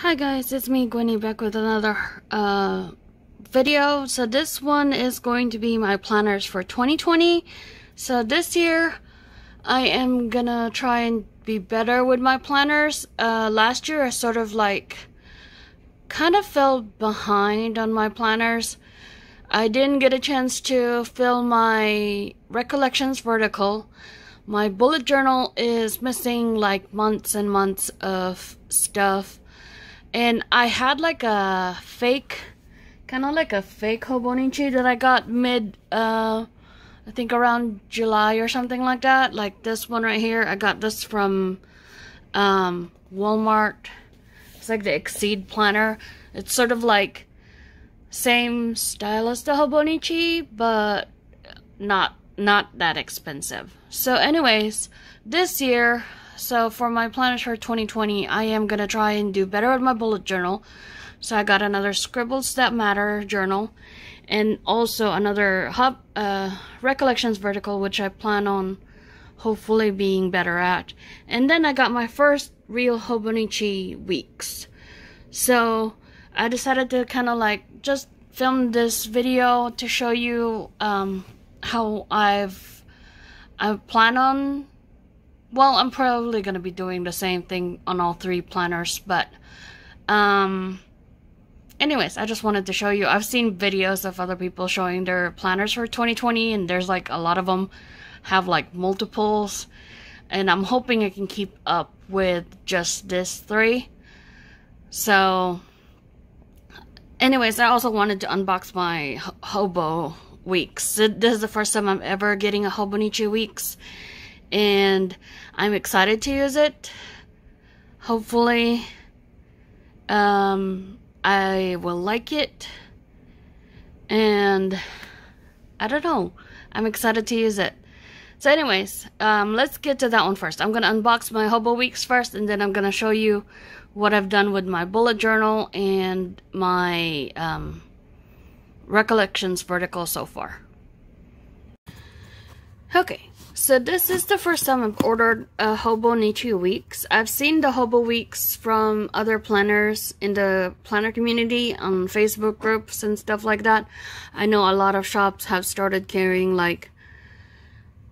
Hi guys, it's me Gwenny back with another uh, video. So this one is going to be my planners for 2020. So this year I am gonna try and be better with my planners. Uh, last year I sort of like kind of fell behind on my planners. I didn't get a chance to fill my recollections vertical. My bullet journal is missing like months and months of stuff and I had like a fake, kind of like a fake Hobonichi that I got mid, uh, I think around July or something like that. Like this one right here, I got this from um, Walmart. It's like the Exceed Planner. It's sort of like same style as the Hobonichi, but not not that expensive. So anyways, this year so for my planners for 2020, I am going to try and do better with my bullet journal. So I got another Scribbles That Matter journal and also another hub, uh, Recollections vertical, which I plan on hopefully being better at. And then I got my first real Hobonichi weeks. So I decided to kind of like just film this video to show you um, how I've I plan on well, I'm probably going to be doing the same thing on all three planners, but, um, anyways, I just wanted to show you. I've seen videos of other people showing their planners for 2020, and there's like a lot of them have like multiples, and I'm hoping I can keep up with just this three. So, anyways, I also wanted to unbox my Hobo Weeks. This is the first time I'm ever getting a Hobo Hobonichi Weeks and I'm excited to use it. Hopefully, um, I will like it, and I don't know. I'm excited to use it. So anyways, um, let's get to that one first. I'm going to unbox my Hobo Weeks first, and then I'm going to show you what I've done with my bullet journal and my um, recollections vertical so far. Okay, so this is the first time I've ordered a Hobonichi Weeks. I've seen the Hobo Weeks from other planners in the planner community on Facebook groups and stuff like that. I know a lot of shops have started carrying like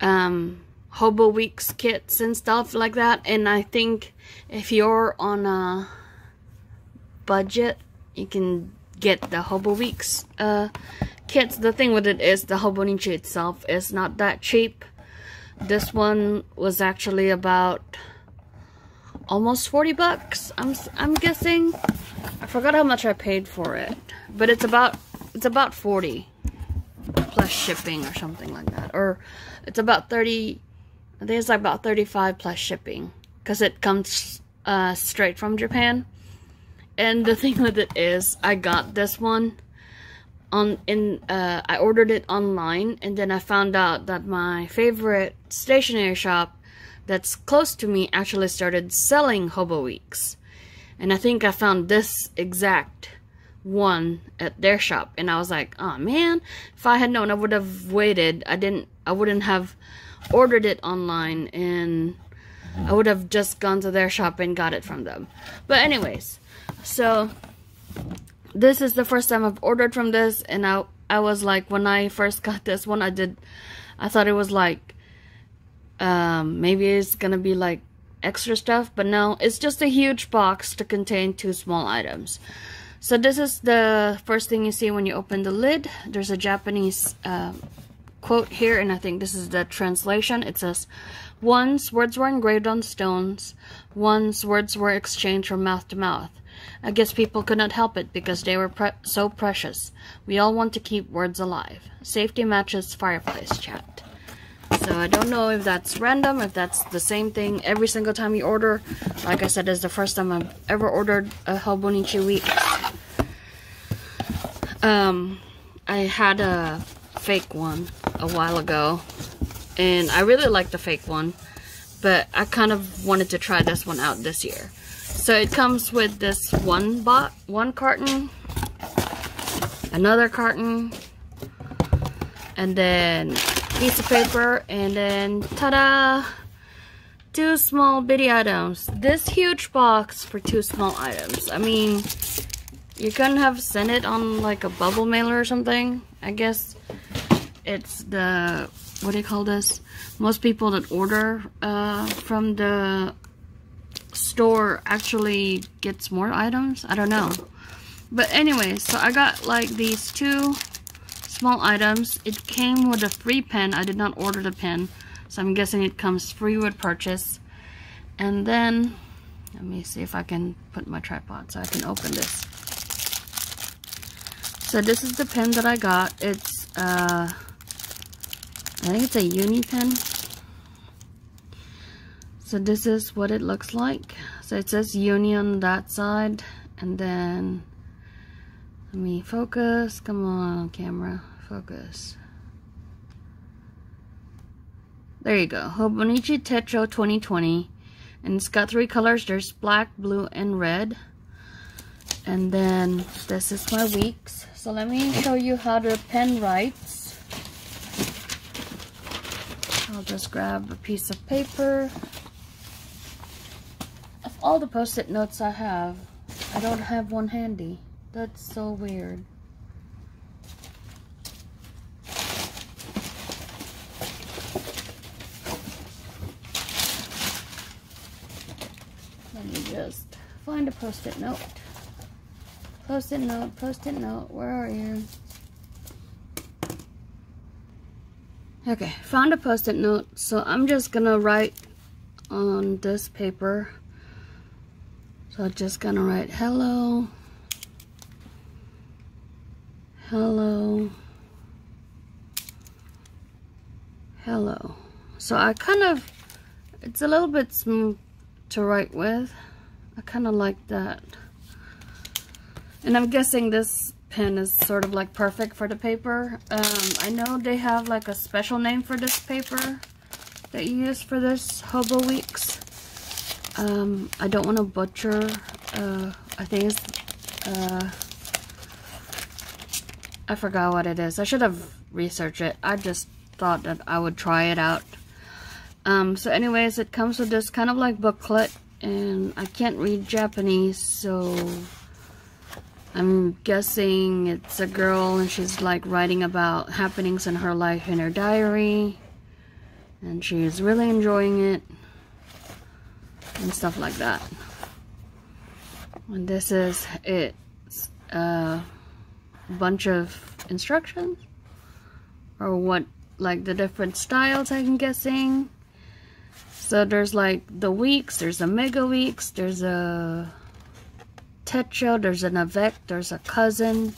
um, Hobo Weeks kits and stuff like that. And I think if you're on a budget, you can get the Hobo Weeks uh, kits. The thing with it is the Hobonichi itself is not that cheap this one was actually about almost 40 bucks. I'm I'm guessing. I forgot how much I paid for it, but it's about it's about 40 plus shipping or something like that. Or it's about 30 I think it's like about 35 plus shipping because it comes uh, straight from Japan. And the thing with it is I got this one on in uh, I ordered it online and then I found out that my favorite stationery shop that's close to me actually started selling Hobo Weeks. And I think I found this exact one at their shop and I was like, "Oh man, if I had known I would have waited. I didn't I wouldn't have ordered it online and I would have just gone to their shop and got it from them." But anyways, so this is the first time I've ordered from this and I I was like when I first got this one I did I thought it was like um, maybe it's gonna be like extra stuff but no it's just a huge box to contain two small items. So this is the first thing you see when you open the lid. There's a Japanese uh, quote here and I think this is the translation. It says once words were engraved on stones once words were exchanged from mouth to mouth I guess people could not help it because they were pre so precious. We all want to keep words alive. Safety matches fireplace chat. So I don't know if that's random, if that's the same thing every single time you order. Like I said, it's the first time I've ever ordered a Hobonichi week. Um, I had a fake one a while ago, and I really liked the fake one, but I kind of wanted to try this one out this year. So it comes with this one bot, one carton, another carton, and then piece of paper, and then ta-da! two small bitty items. This huge box for two small items. I mean, you couldn't have sent it on like a bubble mailer or something. I guess it's the, what do you call this? Most people that order uh, from the store actually gets more items. I don't know. But anyway, so I got like these two small items. It came with a free pen. I did not order the pen. So I'm guessing it comes free with purchase. And then, let me see if I can put my tripod so I can open this. So this is the pen that I got. It's, uh, I think it's a uni pen. So this is what it looks like. So it says uni on that side. And then, let me focus. Come on, camera. Focus. There you go. Hobonichi Techo 2020. And it's got three colors. There's black, blue, and red. And then this is my weeks. So let me show you how the pen writes. I'll just grab a piece of paper. All the post-it notes I have, I don't have one handy. That's so weird. Let me just find a post-it note. Post-it note, post-it note, where are you? Okay, found a post-it note. So I'm just gonna write on this paper. So I'm just gonna write hello. Hello. Hello. So I kind of, it's a little bit smooth to write with. I kind of like that. And I'm guessing this pen is sort of like perfect for the paper. Um, I know they have like a special name for this paper that you use for this Hobo Weeks. Um, I don't want to butcher. Uh, I think it's, uh, I forgot what it is. I should have researched it. I just thought that I would try it out. Um, so anyways, it comes with this kind of like booklet and I can't read Japanese so I'm guessing it's a girl and she's like writing about happenings in her life in her diary and she's really enjoying it and stuff like that and this is it a bunch of instructions or what like the different styles I'm guessing so there's like the weeks, there's a mega weeks, there's a tetra, there's an avec, there's a cousin.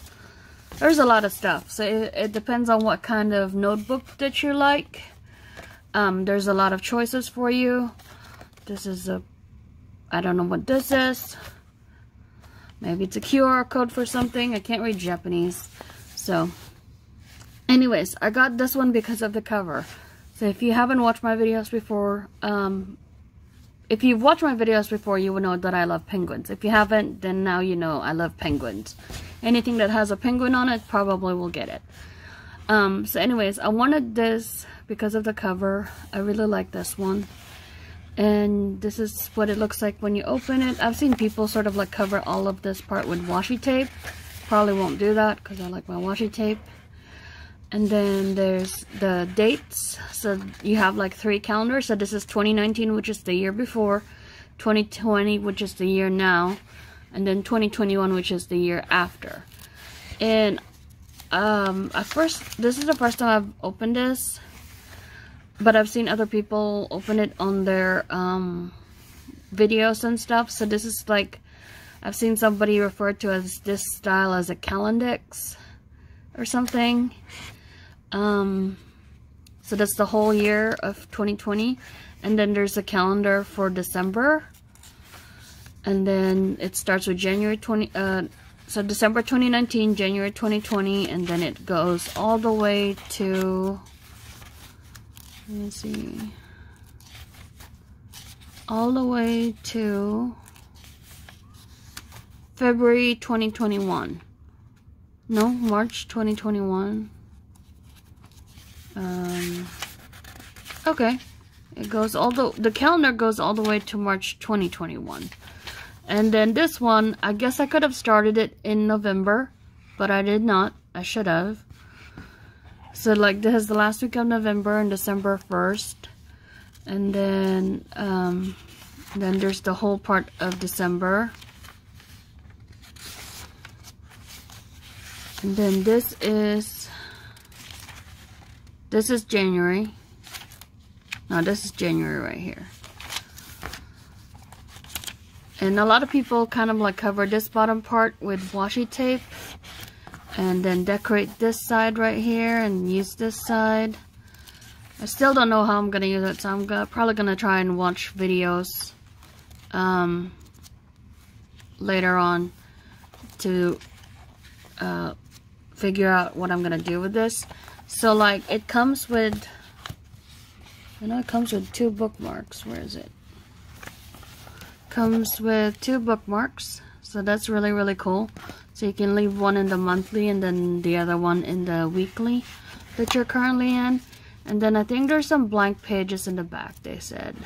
There's a lot of stuff. So it, it depends on what kind of notebook that you like. Um, there's a lot of choices for you. This is a, I don't know what this is. Maybe it's a QR code for something. I can't read Japanese. So, anyways, I got this one because of the cover. So if you haven't watched my videos before, um, if you've watched my videos before, you will know that I love penguins. If you haven't, then now you know I love penguins. Anything that has a penguin on it probably will get it. Um, so anyways, I wanted this because of the cover. I really like this one. And this is what it looks like when you open it. I've seen people sort of like cover all of this part with washi tape. Probably won't do that because I like my washi tape. And then there's the dates. So you have like three calendars. So this is 2019 which is the year before 2020 which is the year now and then 2021 which is the year after. And um at first this is the first time I've opened this but I've seen other people open it on their um videos and stuff so this is like I've seen somebody refer to as this style as a calendex or something um, so that's the whole year of 2020. And then there's a calendar for December. And then it starts with January 20, uh, so December 2019, January 2020, and then it goes all the way to, let me see, all the way to February 2021. No, March 2021. Um, okay. It goes all the, the calendar goes all the way to March 2021. And then this one, I guess I could have started it in November, but I did not. I should have. So like this is the last week of November and December 1st. And then, um, then there's the whole part of December. And then this is, this is January. No, this is January right here. And a lot of people kind of like cover this bottom part with washi tape. And then decorate this side right here and use this side. I still don't know how I'm to use it, so I'm gonna, probably to try and watch videos um, later on to uh, figure out what I'm to do with this. So like it comes with, I know it comes with two bookmarks. Where is it? Comes with two bookmarks. So that's really, really cool. So you can leave one in the monthly and then the other one in the weekly that you're currently in. And then I think there's some blank pages in the back, they said.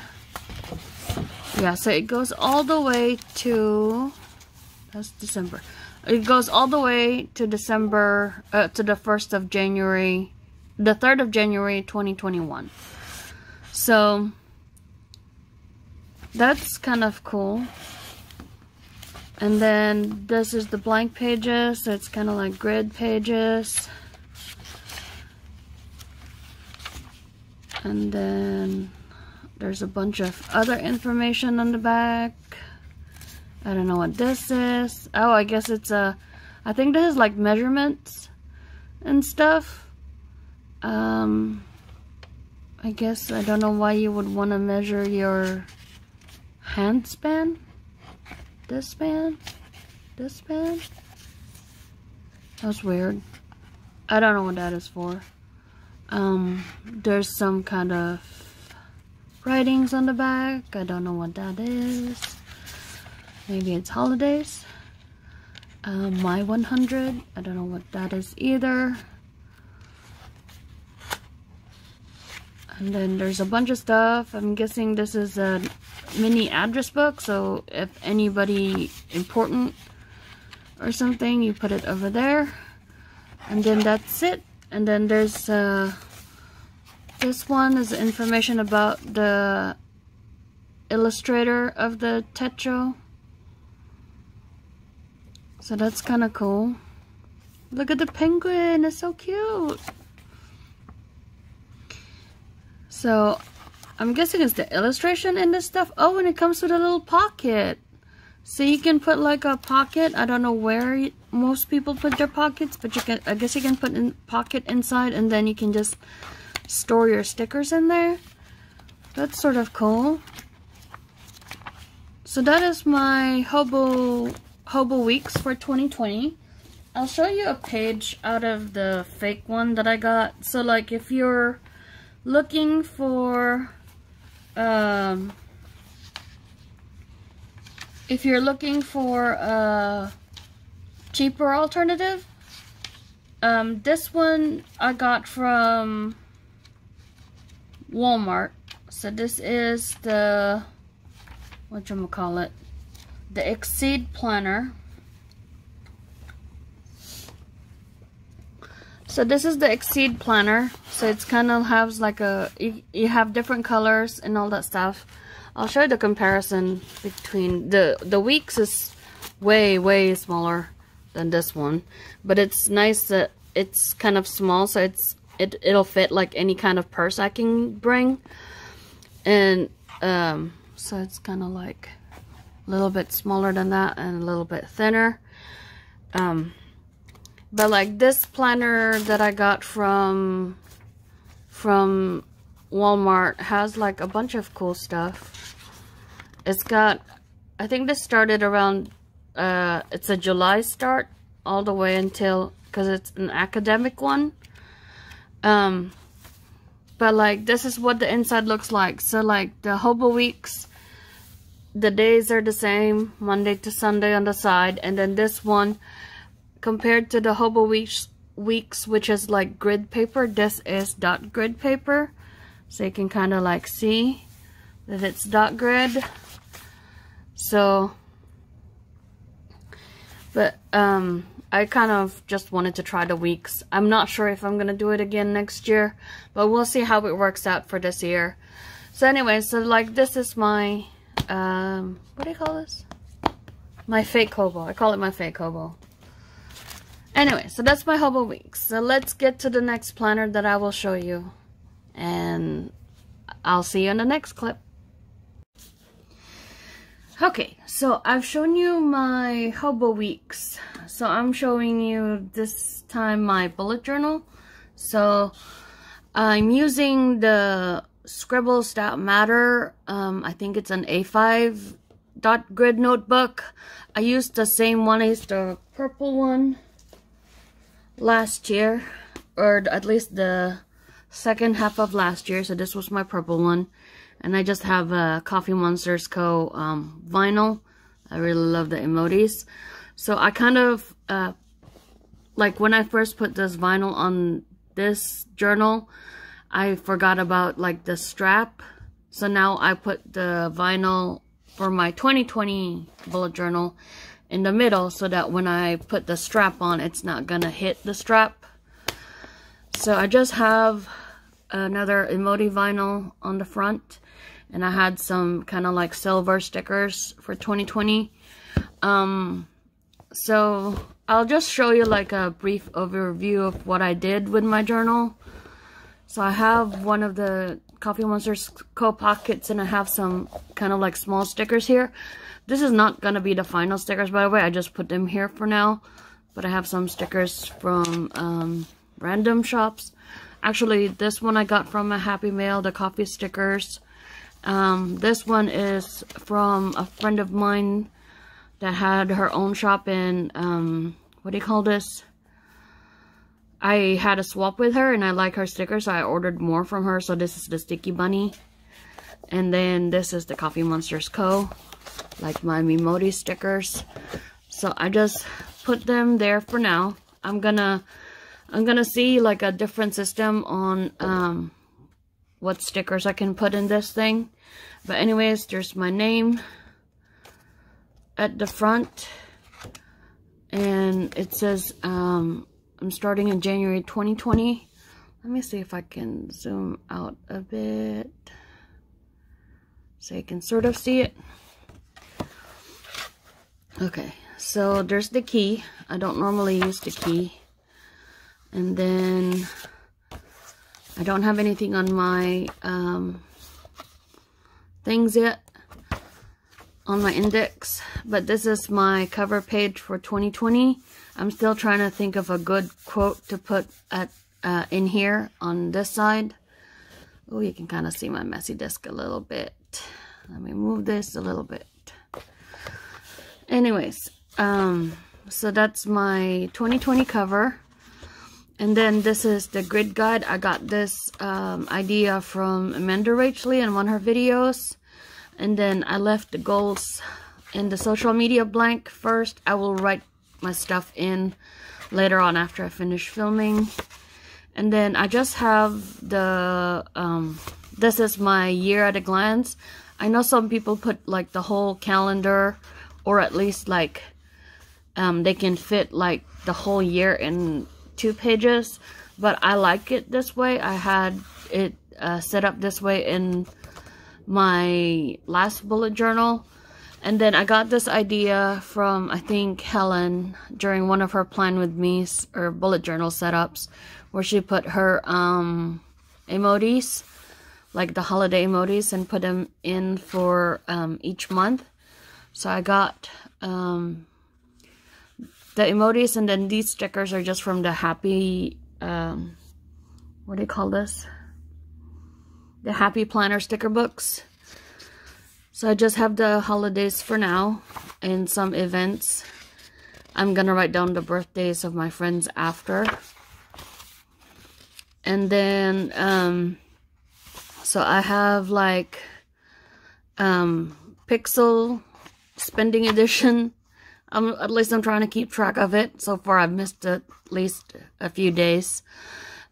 Yeah, so it goes all the way to, that's December. It goes all the way to December, uh, to the 1st of January, the 3rd of January 2021. So, that's kind of cool. And then this is the blank pages. So it's kind of like grid pages. And then there's a bunch of other information on the back. I don't know what this is. Oh, I guess it's a, I think this is like measurements and stuff. Um, I guess I don't know why you would want to measure your hand span this span? This span? That's weird. I don't know what that is for. Um, there's some kind of writings on the back. I don't know what that is. Maybe it's holidays. Uh, my 100. I don't know what that is either. And then there's a bunch of stuff. I'm guessing this is a mini address book. So if anybody important or something, you put it over there. And then that's it. And then there's uh, this one is information about the illustrator of the Techo. So that's kind of cool. Look at the penguin, it's so cute. So, I'm guessing it's the illustration in this stuff. Oh, and it comes with a little pocket. So you can put like a pocket. I don't know where most people put their pockets, but you can. I guess you can put a pocket inside, and then you can just store your stickers in there. That's sort of cool. So that is my Hobo Hobo Weeks for 2020. I'll show you a page out of the fake one that I got. So like if you're looking for um, if you're looking for a cheaper alternative um, this one I got from Walmart. So this is the what you call it the Exceed Planner So this is the Exceed Planner. So it's kind of has like a, you, you have different colors and all that stuff. I'll show you the comparison between, the, the weeks is way, way smaller than this one. But it's nice that it's kind of small so it's, it, it'll fit like any kind of purse I can bring. And um, so it's kind of like a little bit smaller than that and a little bit thinner. Um, but like this planner that I got from from Walmart has like a bunch of cool stuff. It's got, I think this started around, uh, it's a July start all the way until, because it's an academic one. Um, but like this is what the inside looks like. So like the Hobo Weeks, the days are the same, Monday to Sunday on the side. And then this one, compared to the Hobo Weeks, weeks which is like grid paper, this is dot grid paper. So you can kind of like see that it's dot grid. So, but um, I kind of just wanted to try the weeks. I'm not sure if I'm going to do it again next year, but we'll see how it works out for this year. So anyway, so like this is my, um, what do you call this? My fake hobo. I call it my fake hobo. Anyway, so that's my hobo week. So let's get to the next planner that I will show you. And I'll see you in the next clip. Okay, so I've shown you my hobo weeks. So I'm showing you this time my bullet journal. So I'm using the Scribbles That Matter. Um, I think it's an A5 dot grid notebook. I used the same one as the purple one last year, or at least the second half of last year. So this was my purple one. And I just have a Coffee Monsterz Co. Um, vinyl. I really love the emojis. So I kind of, uh, like when I first put this vinyl on this journal, I forgot about like the strap. So now I put the vinyl for my 2020 bullet journal in the middle so that when I put the strap on, it's not gonna hit the strap. So I just have another emoji vinyl on the front and I had some kind of like silver stickers for 2020. Um, so I'll just show you like a brief overview of what I did with my journal. So I have one of the Coffee Monsterz Co pockets and I have some kind of like small stickers here. This is not going to be the final stickers by the way, I just put them here for now. But I have some stickers from um, random shops. Actually, this one I got from a Happy Mail, the coffee stickers. Um, this one is from a friend of mine that had her own shop in, um, what do you call this? I had a swap with her and I like her stickers, so I ordered more from her. So this is the Sticky Bunny. And then this is the Coffee Monsterz Co. Like my Mimoti stickers. So I just put them there for now. I'm gonna I'm gonna see like a different system on um what stickers I can put in this thing. But anyways, there's my name at the front. And it says um, I'm starting in January 2020. Let me see if I can zoom out a bit so you can sort of see it. Okay, so there's the key. I don't normally use the key. And then I don't have anything on my um, things yet on my index, but this is my cover page for 2020. I'm still trying to think of a good quote to put at uh, in here on this side. Oh, you can kind of see my messy desk a little bit. Let me move this a little bit. Anyways, um, so that's my 2020 cover. And then this is the grid guide. I got this um, idea from Amanda Rach Lee in one of her videos. And then I left the goals in the social media blank first. I will write my stuff in later on after I finish filming. And then I just have the, um, this is my year at a glance. I know some people put like the whole calendar or at least like um, they can fit like the whole year in two pages, but I like it this way. I had it uh, set up this way in my last bullet journal. And then I got this idea from, I think, Helen during one of her Plan With Me or bullet journal setups where she put her um, emojis, like the holiday emojis, and put them in for um, each month. So I got um, the emojis and then these stickers are just from the happy um, what do you call this? The happy planner sticker books. So I just have the holidays for now and some events. I'm gonna write down the birthdays of my friends after. And then um so I have like um pixel spending edition um, at least I'm trying to keep track of it. So far, I've missed at least a few days.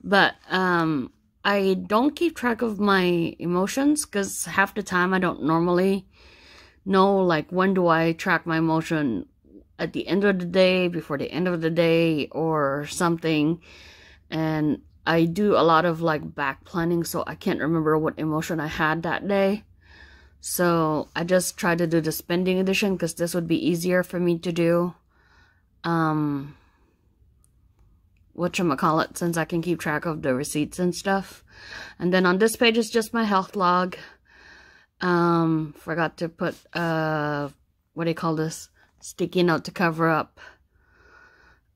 But um, I don't keep track of my emotions because half the time I don't normally know like when do I track my emotion at the end of the day, before the end of the day, or something. And I do a lot of like back planning, so I can't remember what emotion I had that day. So I just tried to do the spending edition because this would be easier for me to do. Um, whatchamacallit, since I can keep track of the receipts and stuff. And then on this page is just my health log. Um, forgot to put, uh, what do you call this? Sticky note to cover up,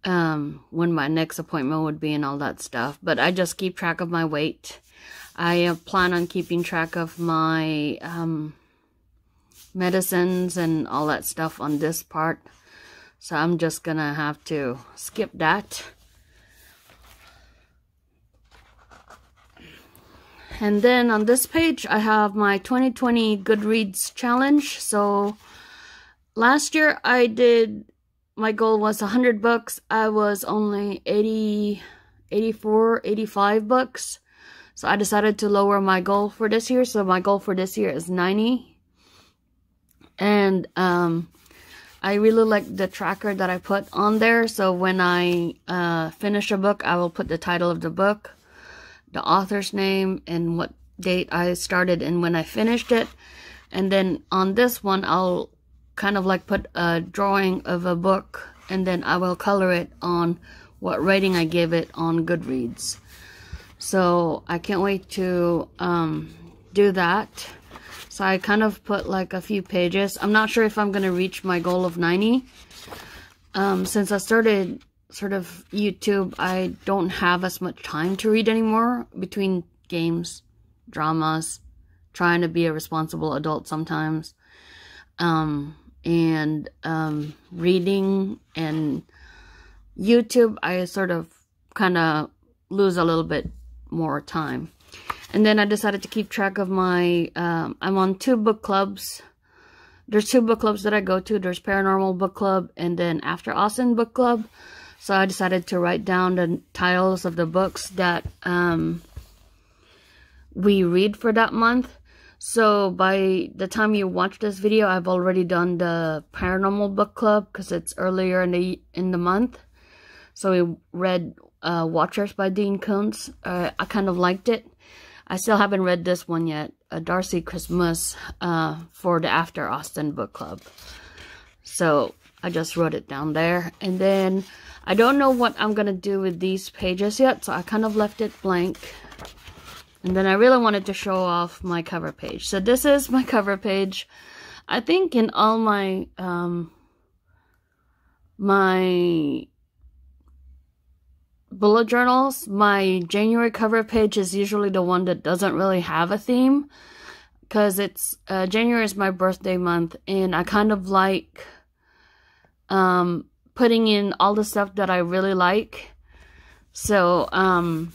um, when my next appointment would be and all that stuff. But I just keep track of my weight. I uh, plan on keeping track of my, um, medicines and all that stuff on this part. So I'm just gonna have to skip that. And then on this page, I have my 2020 Goodreads challenge. So last year I did, my goal was 100 books. I was only 80, 84, 85 books. So I decided to lower my goal for this year. So my goal for this year is 90. And um, I really like the tracker that I put on there. So when I uh, finish a book, I will put the title of the book the author's name and what date I started and when I finished it. And then on this one, I'll kind of like put a drawing of a book and then I will color it on what rating I give it on Goodreads. So I can't wait to um, do that. So I kind of put like a few pages. I'm not sure if I'm going to reach my goal of 90. Um, since I started sort of YouTube, I don't have as much time to read anymore between games, dramas, trying to be a responsible adult sometimes, um, and um, reading and YouTube, I sort of kind of lose a little bit more time. And then I decided to keep track of my, um, I'm on two book clubs. There's two book clubs that I go to. There's Paranormal Book Club and then After Austen Book Club. So I decided to write down the titles of the books that um, we read for that month. So by the time you watch this video, I've already done the Paranormal Book Club because it's earlier in the in the month. So we read uh, Watchers by Dean Koontz. Uh, I kind of liked it. I still haven't read this one yet, A Darcy Christmas uh, for the After Austen Book Club. So I just wrote it down there. And then I don't know what I'm going to do with these pages yet, so I kind of left it blank. And then I really wanted to show off my cover page. So this is my cover page. I think in all my, um, my bullet journals, my January cover page is usually the one that doesn't really have a theme. Because it's, uh, January is my birthday month, and I kind of like, um, putting in all the stuff that I really like. So, um,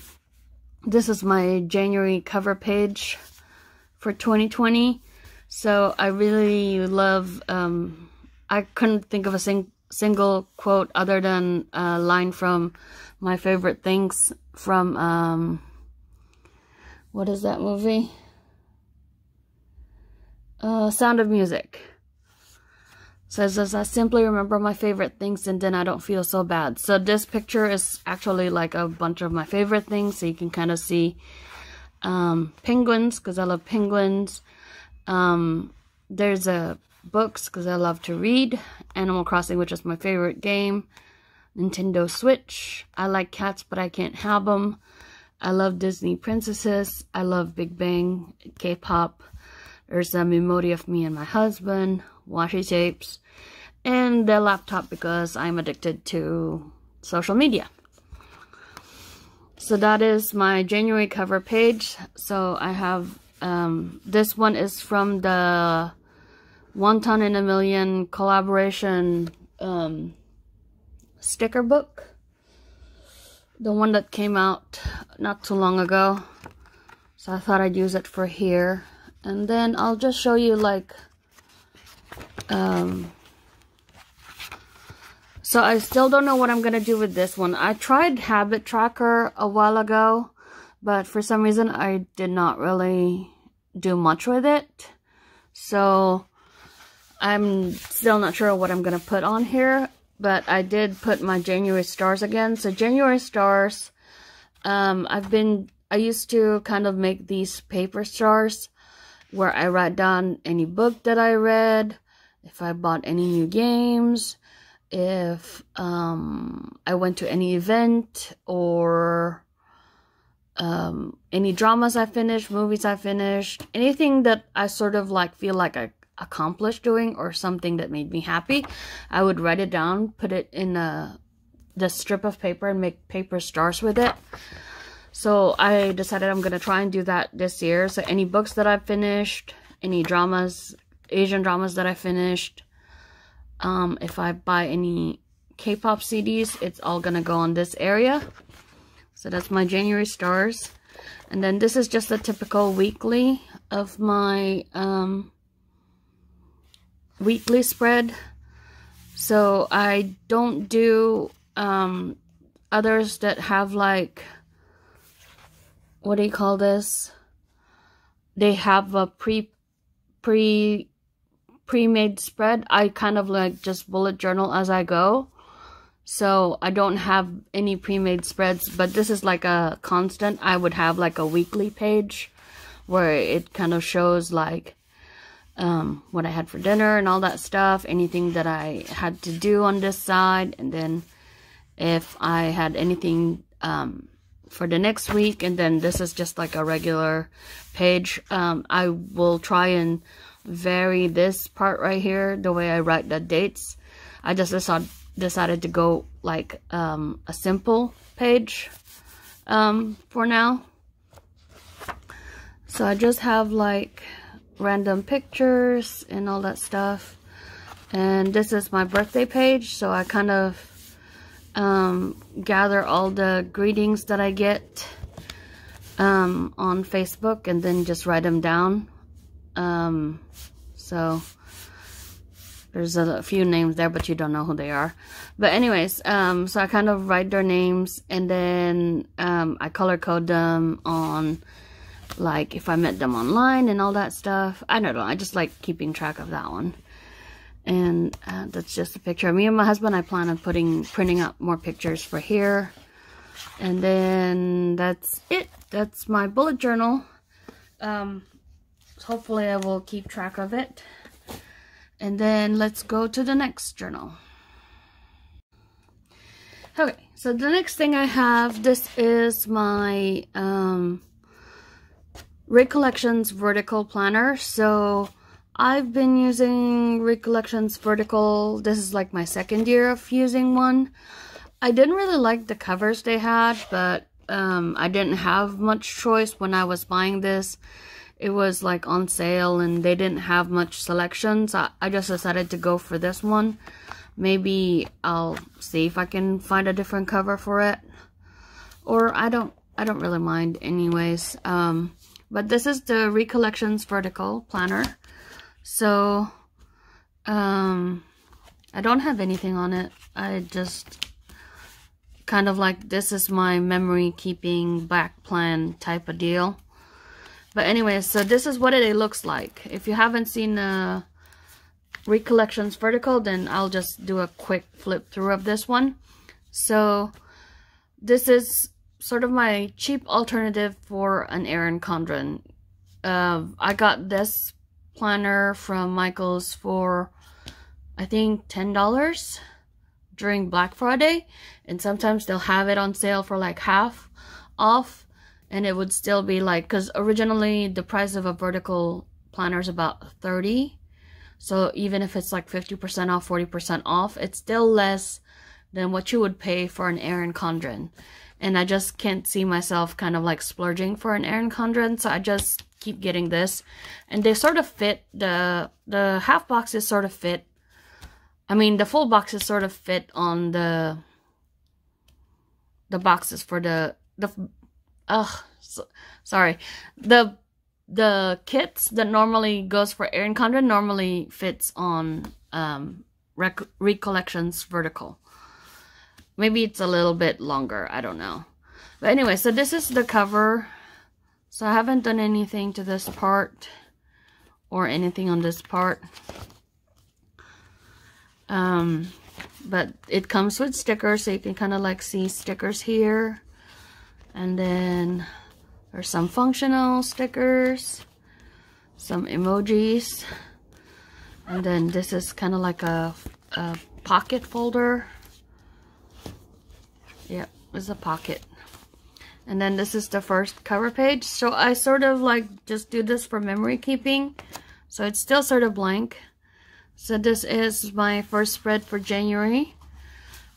this is my January cover page for 2020. So I really love, um, I couldn't think of a sing single quote other than a line from my favorite things from, um, what is that movie? Uh, Sound of Music. Says, as I simply remember my favorite things and then I don't feel so bad. So this picture is actually like a bunch of my favorite things. So you can kind of see um, penguins because I love penguins. Um, there's a books because I love to read. Animal Crossing, which is my favorite game. Nintendo Switch. I like cats, but I can't have them. I love Disney princesses. I love Big Bang, K-pop. There's a emoji of me and my husband washi tapes, and the laptop because I'm addicted to social media. So that is my January cover page. So I have, um, this one is from the One Ton in a Million collaboration um, sticker book. The one that came out not too long ago. So I thought I'd use it for here. And then I'll just show you like um, so I still don't know what I'm going to do with this one. I tried Habit Tracker a while ago, but for some reason I did not really do much with it. So I'm still not sure what I'm going to put on here, but I did put my January stars again. So January stars, um, I've been, I used to kind of make these paper stars where I write down any book that I read, if I bought any new games, if um, I went to any event or um, any dramas I finished, movies I finished, anything that I sort of like feel like I accomplished doing or something that made me happy, I would write it down, put it in a the strip of paper and make paper stars with it. So I decided I'm going to try and do that this year. So any books that I've finished, any dramas, Asian dramas that I finished, um, if I buy any K-pop CDs, it's all going to go on this area. So that's my January stars. And then this is just a typical weekly of my um, weekly spread. So I don't do um, others that have like what do you call this? They have a pre pre pre-made spread. I kind of like just bullet journal as I go. So I don't have any pre-made spreads, but this is like a constant. I would have like a weekly page where it kind of shows like um, what I had for dinner and all that stuff, anything that I had to do on this side, and then if I had anything um, for the next week and then this is just like a regular page um, I will try and vary this part right here the way I write the dates. I just decided to go like um, a simple page um, for now. So I just have like random pictures and all that stuff and this is my birthday page so I kind of um, gather all the greetings that I get um, on Facebook and then just write them down. Um, so there's a few names there, but you don't know who they are. But anyways, um, so I kind of write their names and then um, I color code them on like if I met them online and all that stuff. I don't know. I just like keeping track of that one. And uh, that's just a picture. Of me and my husband, I plan on putting, printing up more pictures for here. And then that's it. That's my bullet journal. Um, hopefully I will keep track of it. And then let's go to the next journal. Okay, so the next thing I have, this is my um, Recollections Vertical Planner. So I've been using Recollections Vertical. This is like my second year of using one. I didn't really like the covers they had, but um, I didn't have much choice when I was buying this. It was like on sale and they didn't have much selection, so I just decided to go for this one. Maybe I'll see if I can find a different cover for it. Or I don't I don't really mind anyways. Um, but this is the Recollections Vertical Planner. So, um, I don't have anything on it. I just kind of like this is my memory keeping back plan type of deal. But anyway, so this is what it looks like. If you haven't seen the Recollections Vertical, then I'll just do a quick flip through of this one. So this is sort of my cheap alternative for an Erin Condren. Uh, I got this planner from Michaels for, I think, $10 during Black Friday. And sometimes they'll have it on sale for like half off. And it would still be like, because originally the price of a vertical planner is about 30 So even if it's like 50% off, 40% off, it's still less than what you would pay for an Erin Condren. And I just can't see myself kind of like splurging for an Erin Condren. So I just keep getting this. And they sort of fit, the, the half boxes sort of fit. I mean, the full boxes sort of fit on the, the boxes for the, the, ugh, so, sorry. The, the kits that normally goes for Erin Condren normally fits on, um, Rec Recollections Vertical. Maybe it's a little bit longer, I don't know. But anyway, so this is the cover. So I haven't done anything to this part or anything on this part. Um, but it comes with stickers, so you can kind of like see stickers here. And then there's some functional stickers, some emojis. And then this is kind of like a, a pocket folder. Yep, it's a pocket. And then this is the first cover page. So I sort of like just do this for memory keeping. So it's still sort of blank. So this is my first spread for January.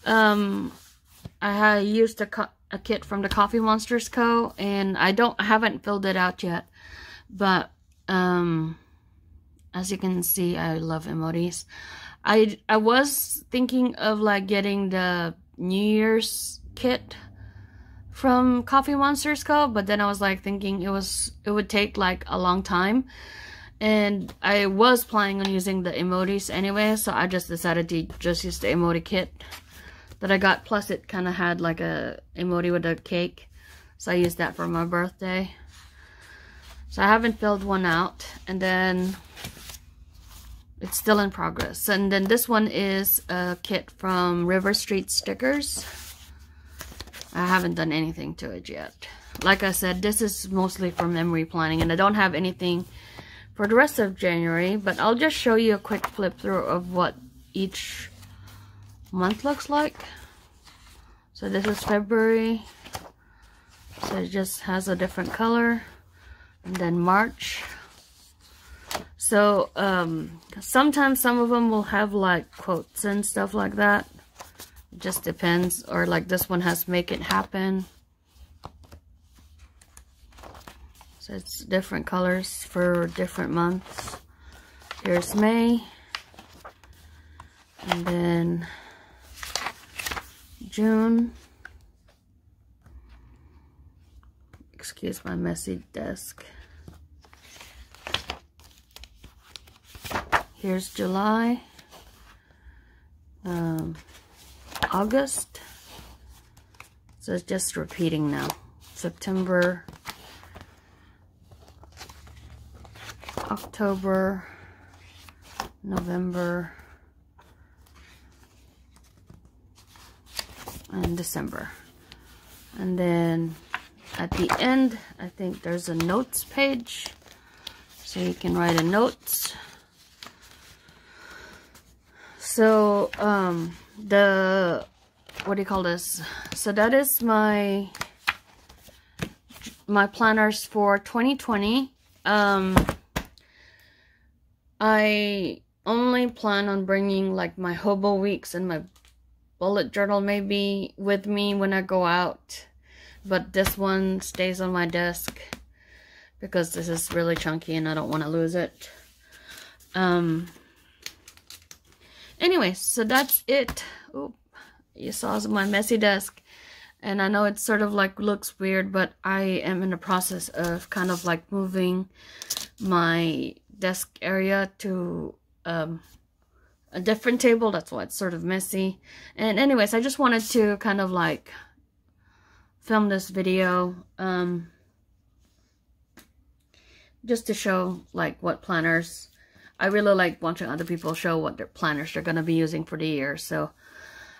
Um, I have used a, a kit from the Coffee Monsterz Co. And I don't haven't filled it out yet. But um, as you can see, I love emojis. I, I was thinking of like getting the New Year's kit from Coffee Monsterz Co. But then I was like thinking it was it would take like a long time. And I was planning on using the emojis anyway, so I just decided to just use the emoji kit that I got. Plus it kind of had like a emoji with a cake. So I used that for my birthday. So I haven't filled one out. And then it's still in progress. And then this one is a kit from River Street Stickers. I haven't done anything to it yet. Like I said, this is mostly for memory planning and I don't have anything for the rest of January, but I'll just show you a quick flip through of what each month looks like. So this is February. So it just has a different color. And then March. So um, sometimes some of them will have like quotes and stuff like that. Just depends. Or like this one has make it happen. So it's different colors for different months. Here's May. And then June. Excuse my messy desk. Here's July. Um, August. So it's just repeating now. September. October. November. And December. And then at the end, I think there's a notes page. So you can write a notes. So, um, the, what do you call this? So that is my, my planners for 2020. Um, I only plan on bringing like my hobo weeks and my bullet journal maybe with me when I go out. But this one stays on my desk because this is really chunky and I don't want to lose it. Um, anyway, so that's it. You saw my messy desk. And I know it sort of like looks weird, but I am in the process of kind of like moving my desk area to um, a different table. That's why it's sort of messy. And anyways, I just wanted to kind of like film this video um, just to show like what planners I really like watching other people show what their planners they're going to be using for the year. So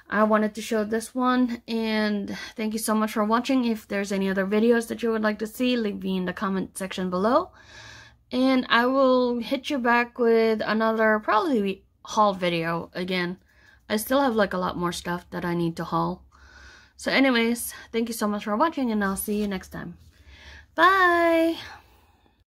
I wanted to show this one. And thank you so much for watching. If there's any other videos that you would like to see, leave me in the comment section below. And I will hit you back with another probably haul video again. I still have like a lot more stuff that I need to haul. So anyways, thank you so much for watching and I'll see you next time. Bye!